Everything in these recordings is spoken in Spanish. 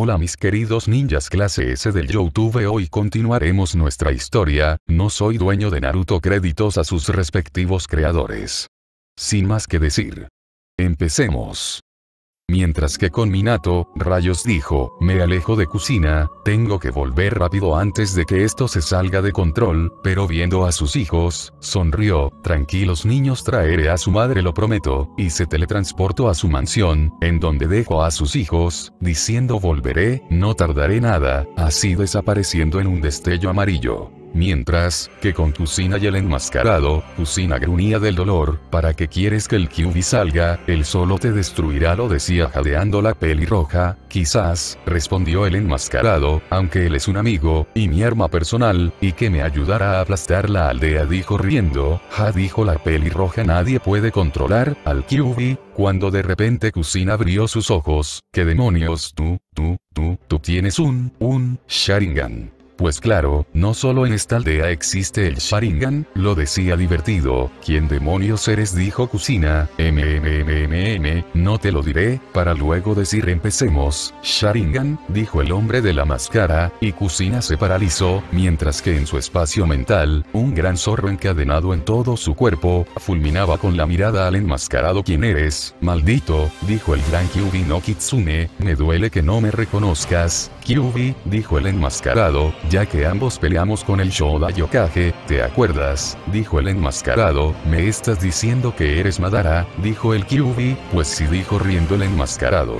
Hola mis queridos ninjas clase S del Youtube hoy continuaremos nuestra historia, no soy dueño de Naruto créditos a sus respectivos creadores. Sin más que decir. Empecemos. Mientras que con Minato, Rayos dijo, me alejo de cocina, tengo que volver rápido antes de que esto se salga de control, pero viendo a sus hijos, sonrió, tranquilos niños traeré a su madre lo prometo, y se teletransportó a su mansión, en donde dejó a sus hijos, diciendo volveré, no tardaré nada, así desapareciendo en un destello amarillo. Mientras, que con Kusina y el enmascarado, Kusina gruñía del dolor, ¿para qué quieres que el Kyubi salga? Él solo te destruirá lo decía jadeando la pelirroja, quizás, respondió el enmascarado, aunque él es un amigo, y mi arma personal, y que me ayudará a aplastar la aldea dijo riendo, ja dijo la pelirroja nadie puede controlar, al Kyubi, cuando de repente Kusina abrió sus ojos, ¿qué demonios tú, tú, tú, tú tienes un, un, Sharingan? Pues claro, no solo en esta aldea existe el Sharingan, lo decía divertido, ¿quién demonios eres? dijo Kusina, mmmmm, no te lo diré, para luego decir empecemos, Sharingan, dijo el hombre de la máscara, y Kusina se paralizó, mientras que en su espacio mental, un gran zorro encadenado en todo su cuerpo, fulminaba con la mirada al enmascarado ¿quién eres? Maldito, dijo el gran Kyubi no Kitsune, me duele que no me reconozcas, Kyubi, dijo el enmascarado, ya que ambos peleamos con el Shoda Yokage, ¿te acuerdas? Dijo el enmascarado, ¿me estás diciendo que eres Madara? Dijo el Kyubi, pues sí dijo riendo el enmascarado.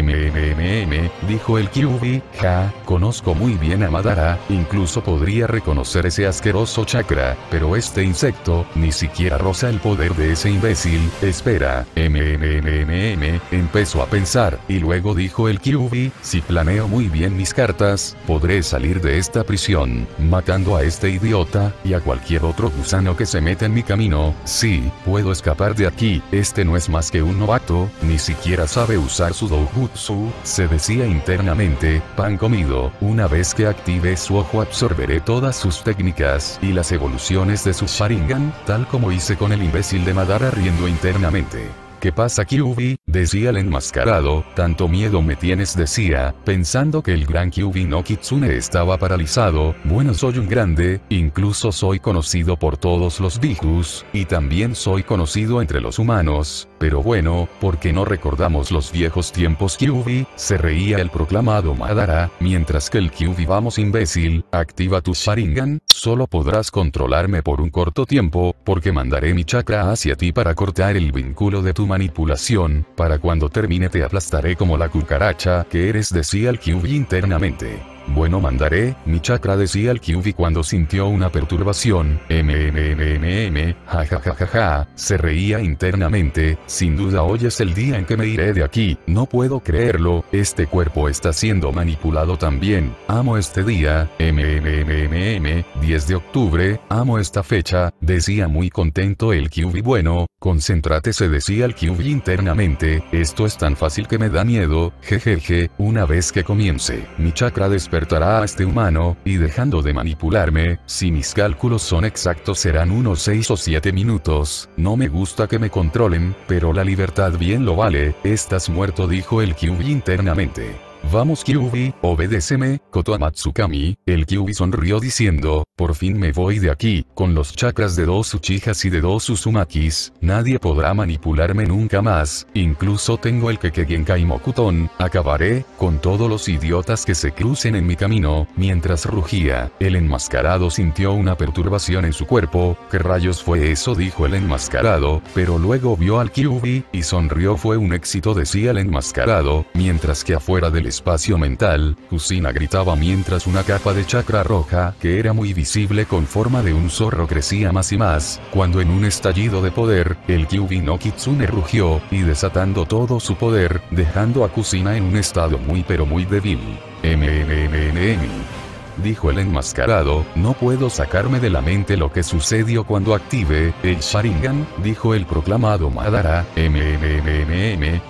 MMMM, dijo el Kyubi, ja, conozco muy bien a Madara, incluso podría reconocer ese asqueroso chakra, pero este insecto, ni siquiera roza el poder de ese imbécil, espera, MMMM, empezó a pensar, y luego dijo el Kyubi, si planeo muy bien mis cartas, podré salir de esta prisión, matando a este idiota, y a cualquier otro gusano que se meta en mi camino, sí, puedo escapar de aquí, este no es más que un novato, ni siquiera sabe usar su doujutsu se decía internamente, pan comido, una vez que active su ojo absorberé todas sus técnicas y las evoluciones de su Sharingan, tal como hice con el imbécil de Madara riendo internamente. ¿Qué pasa Kyubi? Decía el enmascarado, tanto miedo me tienes decía, pensando que el gran Kyubi no Kitsune estaba paralizado, bueno soy un grande, incluso soy conocido por todos los Bijus, y también soy conocido entre los humanos, pero bueno, ¿por qué no recordamos los viejos tiempos Kyubi? Se reía el proclamado Madara, mientras que el Kyubi vamos imbécil, activa tu Sharingan, solo podrás controlarme por un corto tiempo, porque mandaré mi chakra hacia ti para cortar el vínculo de tu manipulación, para cuando termine te aplastaré como la cucaracha que eres decía el Kyubi internamente. Bueno mandaré, mi chakra decía el Kyubi cuando sintió una perturbación, mmmmm, jajajajaja, se reía internamente, sin duda hoy es el día en que me iré de aquí, no puedo creerlo, este cuerpo está siendo manipulado también, amo este día, mmmmm, 10 de octubre, amo esta fecha, decía muy contento el Kyubi bueno, concéntrate se decía el Kyubi internamente, esto es tan fácil que me da miedo, jejeje, una vez que comience, mi chakra despertará a este humano, y dejando de manipularme, si mis cálculos son exactos serán unos 6 o 7 minutos, no me gusta que me controlen, pero la libertad bien lo vale, estás muerto dijo el Kyubi internamente. Vamos Kyubi, obedéceme, Koto Amatsukami, el Kyubi sonrió diciendo, por fin me voy de aquí, con los chakras de dos Uchijas y de dos Uzumakis, nadie podrá manipularme nunca más, incluso tengo el Kekegenkai Mokuton, acabaré, con todos los idiotas que se crucen en mi camino, mientras rugía, el enmascarado sintió una perturbación en su cuerpo, ¿qué rayos fue eso? dijo el enmascarado, pero luego vio al Kyubi, y sonrió. Fue un éxito decía el enmascarado, mientras que afuera del espacio mental, Kusina gritaba mientras una capa de chakra roja, que era muy visible con forma de un zorro crecía más y más, cuando en un estallido de poder, el Kyubi no Kitsune rugió, y desatando todo su poder, dejando a Kusina en un estado muy pero muy débil. MMMM dijo el enmascarado, no puedo sacarme de la mente lo que sucedió cuando active el Sharingan, dijo el proclamado Madara, mmmmm,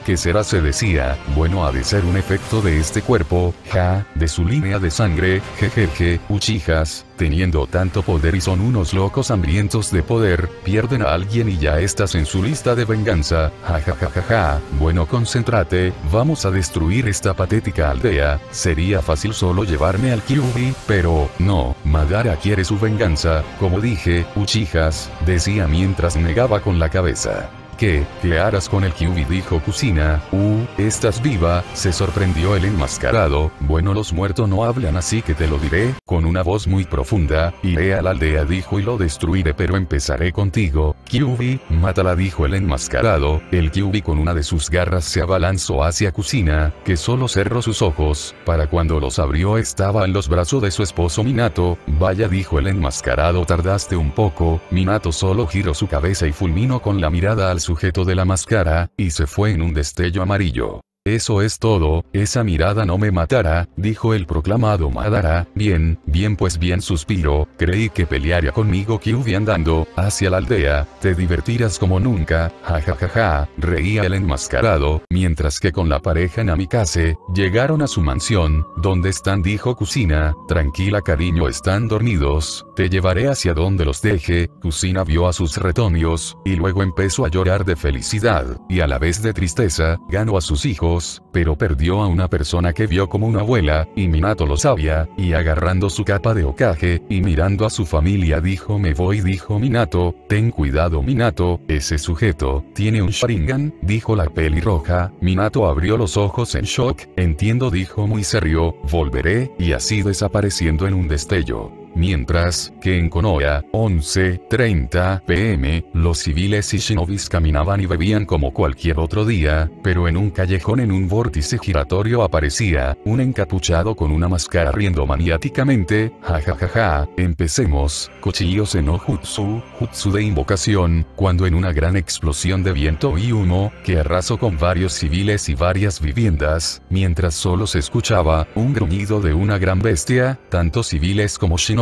que será se decía, bueno ha de ser un efecto de este cuerpo, ja, de su línea de sangre, jejeje, Uchijas, teniendo tanto poder y son unos locos hambrientos de poder, pierden a alguien y ya estás en su lista de venganza, jajajajaja, bueno concéntrate, vamos a destruir esta patética aldea, sería fácil solo llevarme al Kyubi, pero, no, Madara quiere su venganza, como dije, Uchijas, decía mientras negaba con la cabeza. ¿Qué, qué harás con el Kyubi? dijo Kusina. Uh, estás viva, se sorprendió el enmascarado. Bueno, los muertos no hablan así que te lo diré, con una voz muy profunda. Iré a la aldea, dijo, y lo destruiré, pero empezaré contigo. Kyubi, mátala, dijo el enmascarado. El Kyubi con una de sus garras se abalanzó hacia Kusina, que solo cerró sus ojos. Para cuando los abrió estaba en los brazos de su esposo Minato. Vaya, dijo el enmascarado, tardaste un poco. Minato solo giró su cabeza y fulminó con la mirada al sujeto de la máscara, y se fue en un destello amarillo. Eso es todo, esa mirada no me matará, dijo el proclamado Madara, bien, bien pues bien suspiro, creí que pelearía conmigo Kyubi andando, hacia la aldea, te divertirás como nunca, jajajaja, reía el enmascarado, mientras que con la pareja Namikaze, llegaron a su mansión, donde están dijo Kusina, tranquila cariño están dormidos, te llevaré hacia donde los deje, Kusina vio a sus retoños, y luego empezó a llorar de felicidad, y a la vez de tristeza, ganó a sus hijos, pero perdió a una persona que vio como una abuela, y Minato lo sabía, y agarrando su capa de Okage, y mirando a su familia dijo me voy dijo Minato, ten cuidado Minato, ese sujeto, tiene un Sharingan, dijo la pelirroja, Minato abrió los ojos en shock, entiendo dijo muy serio, volveré, y así desapareciendo en un destello. Mientras que en Konoha, 11.30 pm, los civiles y shinobis caminaban y bebían como cualquier otro día, pero en un callejón en un vórtice giratorio aparecía, un encapuchado con una máscara riendo maniáticamente, jajajaja, empecemos, cuchillos en Ojutsu, Jutsu de invocación, cuando en una gran explosión de viento y humo, que arrasó con varios civiles y varias viviendas, mientras solo se escuchaba, un gruñido de una gran bestia, tanto civiles como shinobis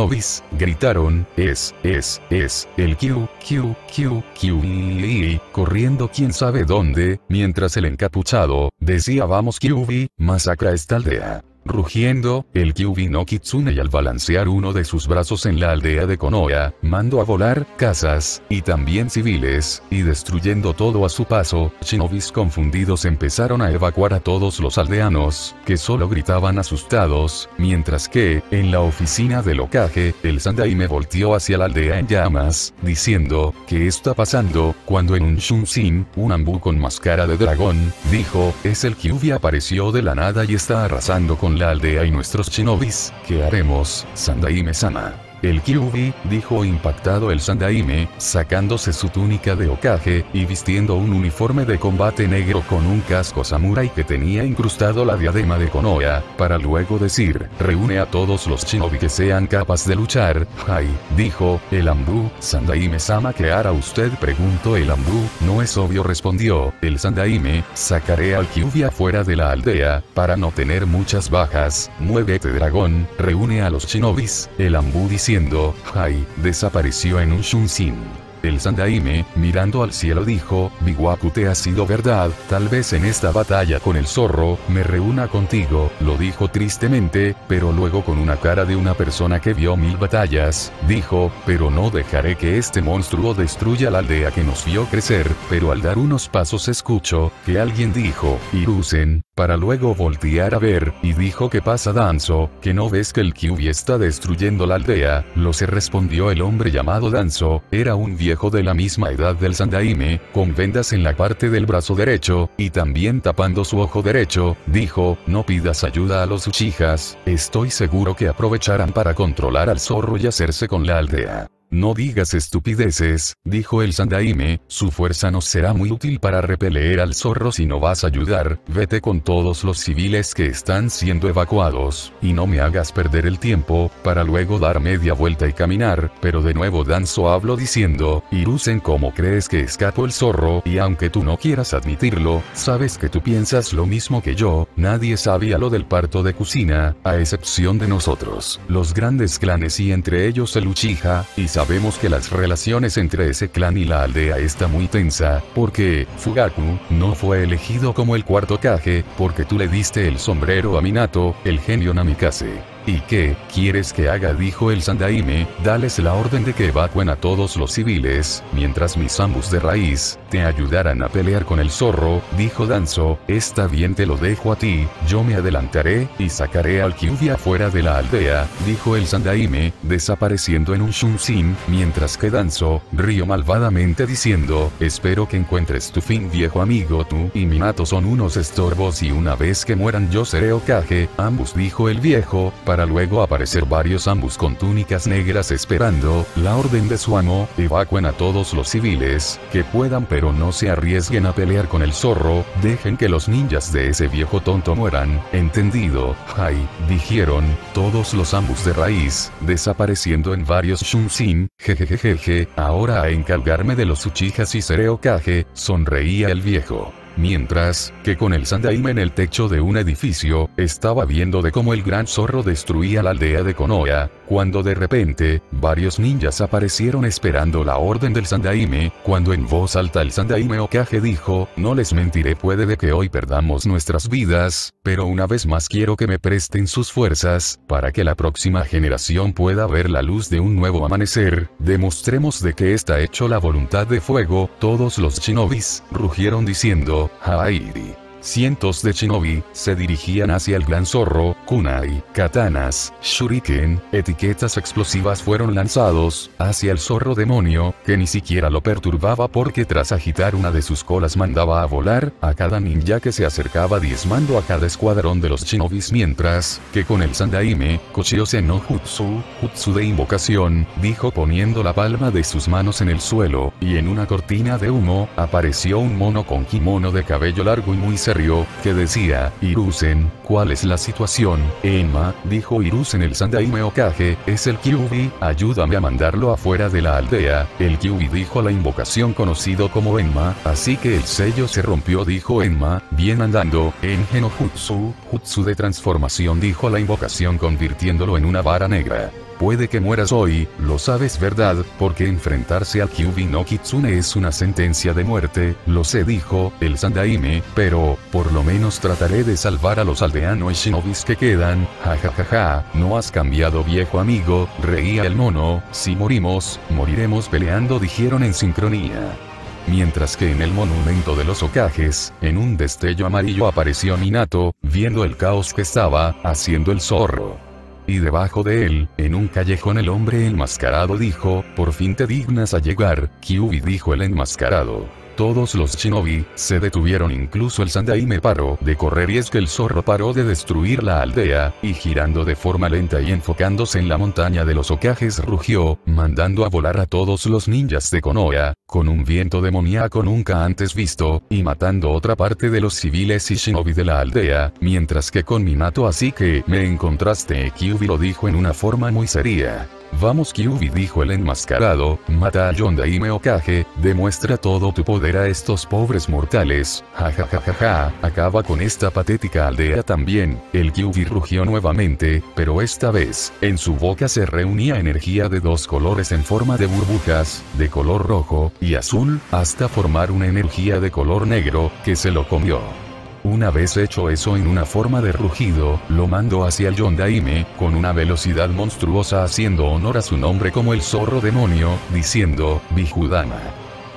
gritaron, es, es, es, el Q, Q, Q, Q, corriendo quién sabe dónde, mientras el encapuchado, decía vamos QB, masacra esta aldea. Rugiendo, el Kyubi no Kitsune y al balancear uno de sus brazos en la aldea de Konoha, mandó a volar casas, y también civiles, y destruyendo todo a su paso, shinobis confundidos empezaron a evacuar a todos los aldeanos, que solo gritaban asustados, mientras que, en la oficina del Okage, el Sandaime volteó hacia la aldea en llamas, diciendo, ¿qué está pasando? Cuando en un Shunshin, un ambú con máscara de dragón, dijo, es el Kyubi apareció de la nada y está arrasando con la aldea y nuestros shinobis, ¿qué haremos, Sandaime-sama? El Kyubi, dijo impactado el Sandaime, sacándose su túnica de Okage, y vistiendo un uniforme de combate negro con un casco samurai que tenía incrustado la diadema de Konoha, para luego decir, reúne a todos los shinobi que sean capaces de luchar, Hai, dijo, el Ambu, Sandaime-sama ¿qué hará usted? preguntó. El Ambu, no es obvio respondió, el Sandaime, sacaré al Kyubi afuera de la aldea, para no tener muchas bajas, muévete dragón, reúne a los shinobis, el Ambu diciendo, Hai, desapareció en un Shunshin. El Sandaime, mirando al cielo dijo, Biwaku te ha sido verdad, tal vez en esta batalla con el zorro, me reúna contigo, lo dijo tristemente, pero luego con una cara de una persona que vio mil batallas, dijo, pero no dejaré que este monstruo destruya la aldea que nos vio crecer, pero al dar unos pasos escucho, que alguien dijo, Irusen, para luego voltear a ver, y dijo que pasa Danzo, que no ves que el Kyubi está destruyendo la aldea, lo se respondió el hombre llamado Danzo, era un viejo de la misma edad del Sandaime, con vendas en la parte del brazo derecho, y también tapando su ojo derecho, dijo, no pidas ayuda a los Uchijas, estoy seguro que aprovecharán para controlar al zorro y hacerse con la aldea. No digas estupideces, dijo el Sandaime, su fuerza nos será muy útil para repeler al zorro si no vas a ayudar, vete con todos los civiles que están siendo evacuados, y no me hagas perder el tiempo, para luego dar media vuelta y caminar, pero de nuevo Danzo habló diciendo, Irusen ¿cómo crees que escapó el zorro? Y aunque tú no quieras admitirlo, sabes que tú piensas lo mismo que yo, nadie sabía lo del parto de Kusina, a excepción de nosotros, los grandes clanes y entre ellos el Uchiha, y sabemos que las relaciones entre ese clan y la aldea está muy tensa, porque, Fugaku, no fue elegido como el cuarto Kage, porque tú le diste el sombrero a Minato, el genio Namikaze. ¿Y qué, quieres que haga? dijo el Sandaime, dales la orden de que evacuen a todos los civiles, mientras mis ambos de raíz, te ayudarán a pelear con el zorro, dijo Danzo, está bien te lo dejo a ti, yo me adelantaré, y sacaré al Kyubi afuera de la aldea, dijo el Sandaime, desapareciendo en un Shunsin, mientras que Danzo, río malvadamente diciendo, espero que encuentres tu fin viejo amigo. Tú y Minato son unos estorbos y una vez que mueran yo seré Okage, ambos dijo el viejo, para luego aparecer varios ambos con túnicas negras esperando, la orden de su amo, evacuen a todos los civiles, que puedan pero no se arriesguen a pelear con el zorro, dejen que los ninjas de ese viejo tonto mueran, entendido, Hai, dijeron, todos los ambos de raíz, desapareciendo en varios Shunsin, jejejejeje, ahora a encargarme de los Uchijas y seré Okage, sonreía el viejo. Mientras, que con el Sandaime en el techo de un edificio, estaba viendo de cómo el gran zorro destruía la aldea de Konoha, cuando de repente, varios ninjas aparecieron esperando la orden del Sandaime, cuando en voz alta el Sandaime Okage dijo, no les mentiré puede de que hoy perdamos nuestras vidas, pero una vez más quiero que me presten sus fuerzas, para que la próxima generación pueda ver la luz de un nuevo amanecer, demostremos de que está hecho la voluntad de fuego, todos los shinobis, rugieron diciendo, Hairi. Cientos de shinobi se dirigían hacia el gran zorro, kunai, katanas, shuriken, etiquetas explosivas fueron lanzados hacia el zorro demonio, que ni siquiera lo perturbaba porque tras agitar una de sus colas mandaba a volar a cada ninja que se acercaba diezmando a cada escuadrón de los shinobis mientras que con el sandaime, Kochiose no Jutsu, Jutsu de invocación, dijo poniendo la palma de sus manos en el suelo, y en una cortina de humo, apareció un mono con kimono de cabello largo y muy serio, que decía, Irusen, ¿cuál es la situación? Enma, dijo Irusen el Sandaime Okage, es el Kyubi, ayúdame a mandarlo afuera de la aldea, el Kyubi dijo la invocación conocido como Enma, así que el sello se rompió dijo Enma, bien andando, en Jutsu, Jutsu de transformación dijo la invocación convirtiéndolo en una vara negra. Puede que mueras hoy, lo sabes verdad, porque enfrentarse al Kyubi no Kitsune es una sentencia de muerte, lo sé dijo, el Sandaime, pero, por lo menos trataré de salvar a los aldeanos shinobis que quedan, jajajaja, no has cambiado viejo amigo, reía el mono, si morimos, moriremos peleando dijeron en sincronía. Mientras que en el monumento de los Okajes, en un destello amarillo apareció Minato, viendo el caos que estaba haciendo el zorro. Y debajo de él, en un callejón el hombre enmascarado dijo, por fin te dignas a llegar, Kyubi dijo el enmascarado. Todos los shinobi, se detuvieron incluso el Sandaime paró de correr y es que el zorro paró de destruir la aldea, y girando de forma lenta y enfocándose en la montaña de los Okajes rugió, mandando a volar a todos los ninjas de Konoha, con un viento demoníaco nunca antes visto, y matando otra parte de los civiles y shinobi de la aldea, mientras que con Minato así que, me encontraste Kyubi lo dijo en una forma muy seria. Vamos Kyubi dijo el enmascarado, mata a Yondaime Okage, demuestra todo tu poder a estos pobres mortales, jajajajaja, acaba con esta patética aldea también, el Kyubi rugió nuevamente, pero esta vez, en su boca se reunía energía de dos colores en forma de burbujas, de color rojo, y azul, hasta formar una energía de color negro, que se lo comió. Una vez hecho eso en una forma de rugido, lo mandó hacia el Yondaime, con una velocidad monstruosa haciendo honor a su nombre como el zorro demonio, diciendo, Bijudama.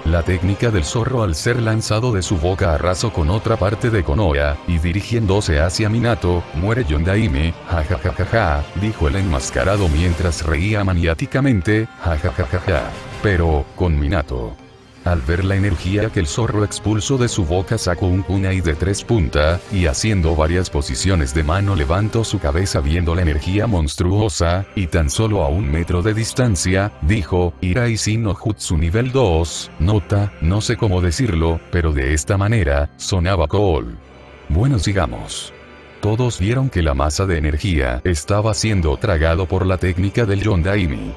La técnica del zorro al ser lanzado de su boca arrasó con otra parte de Konoha, y dirigiéndose hacia Minato, muere Yondaime, jajajajaja, dijo el enmascarado mientras reía maniáticamente, jajajajaja. Pero, con Minato. Al ver la energía que el zorro expulsó de su boca sacó un kunai de tres punta, y haciendo varias posiciones de mano levantó su cabeza viendo la energía monstruosa, y tan solo a un metro de distancia, dijo, Irai no Jutsu nivel 2, nota, no sé cómo decirlo, pero de esta manera, sonaba cool. Bueno sigamos. Todos vieron que la masa de energía estaba siendo tragado por la técnica del Yondaimi.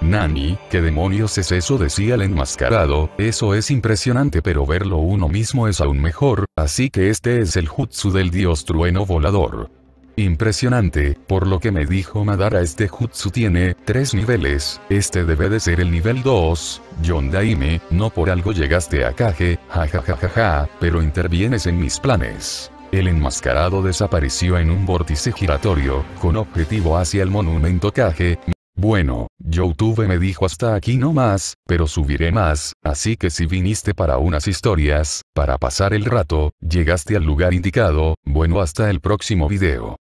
Nani, ¿qué demonios es eso? decía el enmascarado, eso es impresionante pero verlo uno mismo es aún mejor, así que este es el jutsu del dios trueno volador. Impresionante, por lo que me dijo Madara este jutsu tiene, tres niveles, este debe de ser el nivel 2, Daime, no por algo llegaste a Kage, jajajajaja, pero intervienes en mis planes. El enmascarado desapareció en un vórtice giratorio, con objetivo hacia el monumento Kage, bueno, Youtube me dijo hasta aquí no más, pero subiré más, así que si viniste para unas historias, para pasar el rato, llegaste al lugar indicado, bueno hasta el próximo video.